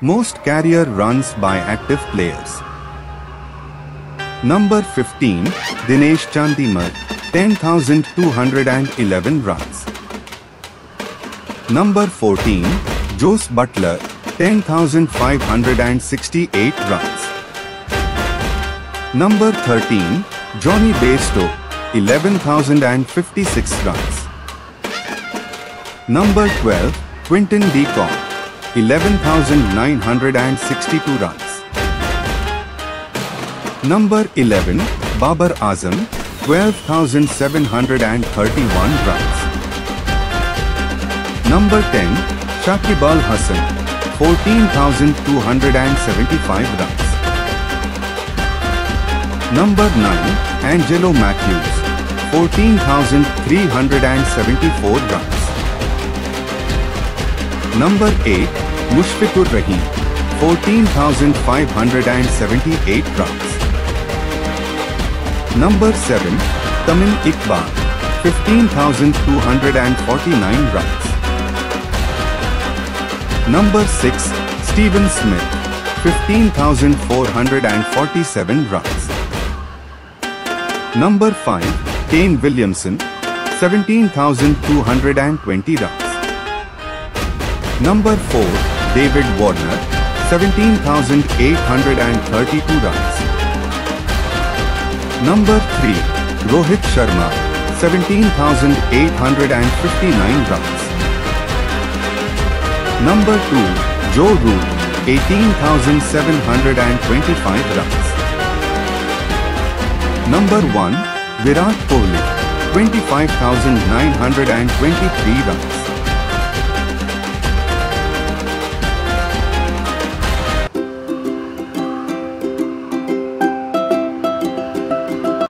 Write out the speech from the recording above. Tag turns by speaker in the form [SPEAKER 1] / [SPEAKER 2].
[SPEAKER 1] Most carrier runs by active players. Number 15, Dinesh Chandimal, 10,211 runs. Number 14, Jos Buttler, 10,568 runs. Number 13, Jonny Bairstow, 11,056 runs. Number 12, Quinton de Kock, 11,962 runs. Number 11, Babar Azam, 12,731 runs. Number 10, Shakib Al Hasan, 14,275 runs. Number 9, Angelo Mathews, 14,374 runs. Number 8, Mushfiqur Rahim, 14,578 runs. Number 7, Tamim Iqbal, 15,249 runs. Number 6, Steven Smith, 15,447 runs. Number 5, Kane Williamson, 17,220 runs. Number 4, David Warner, 17,832 runs. Number 3, Rohit Sharma, 17,859 runs. Number 2, Joe Root, 18,725 runs. Number 1, Virat Kohli, 25,923 runs.